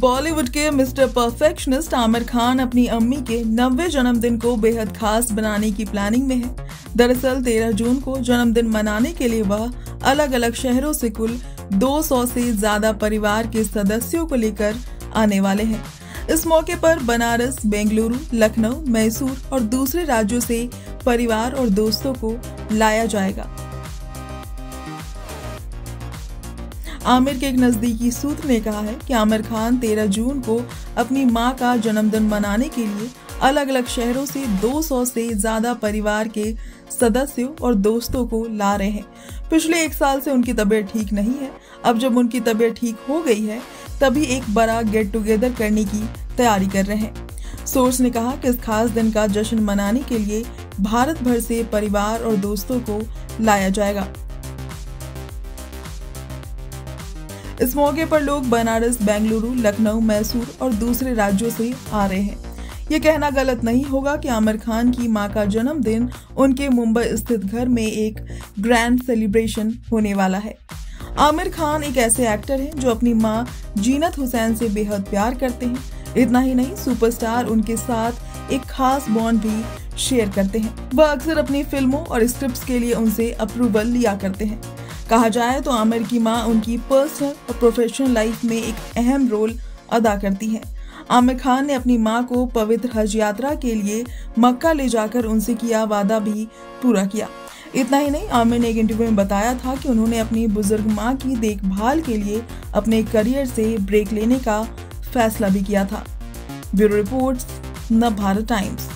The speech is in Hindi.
बॉलीवुड के मिस्टर परफेक्शनिस्ट आमिर खान अपनी अम्मी के नब्बे जन्मदिन को बेहद खास बनाने की प्लानिंग में है। दरअसल 13 जून को जन्मदिन मनाने के लिए वह अलग अलग शहरों से कुल 200 से ज़्यादा परिवार के सदस्यों को लेकर आने वाले हैं। इस मौके पर बनारस, बेंगलुरु, लखनऊ, मैसूर और दूसरे राज्यों से परिवार और दोस्तों को लाया जाएगा। आमिर के एक नजदीकी सूत्र ने कहा है कि आमिर खान 13 जून को अपनी माँ का जन्मदिन मनाने के लिए अलग अलग शहरों से 200 से ज़्यादा परिवार के सदस्यों और दोस्तों को ला रहे हैं। पिछले एक साल से उनकी तबीयत ठीक नहीं है। अब जब उनकी तबीयत ठीक हो गई है, तभी एक बड़ा गेट टुगेदर करने की तैयारी कर रहे हैं। सोर्स ने कहा कि इस खास दिन का जश्न मनाने के लिए भारत भर से परिवार और दोस्तों को लाया जाएगा। इस मौके पर लोग बनारस, बेंगलुरु, लखनऊ, मैसूर और दूसरे राज्यों से आ रहे हैं। ये कहना गलत नहीं होगा कि आमिर खान की माँ का जन्मदिन उनके मुंबई स्थित घर में एक ग्रैंड सेलिब्रेशन होने वाला है। आमिर खान एक ऐसे एक्टर हैं जो अपनी माँ जीनत हुसैन से बेहद प्यार करते हैं। इतना ही नहीं सुपरस्टार उनके साथ एक खास बॉन्ड भी शेयर करते हैं। वह अक्सर अपनी फ़िल्मों और स्क्रिप्ट्स के लिए उनसे अप्रूवल लिया करते हैं। कहा जाए तो आमिर की माँ उनकी पर्सनल और प्रोफेशनल लाइफ में एक अहम रोल अदा करती हैं। आमिर खान ने अपनी माँ को पवित्र हज यात्रा के लिए मक्का ले जाकर उनसे किया वादा भी पूरा किया। इतना ही नहीं, आमिर ने एक इंटरव्यू में बताया था कि उन्होंने अपनी बुज़ुर्ग माँ की देखभाल के लिए अपने करियर से ब्रेक लेने का फैसला भी किया था। ब्यूरो रिपोर्ट्स न भारत टाइम्स।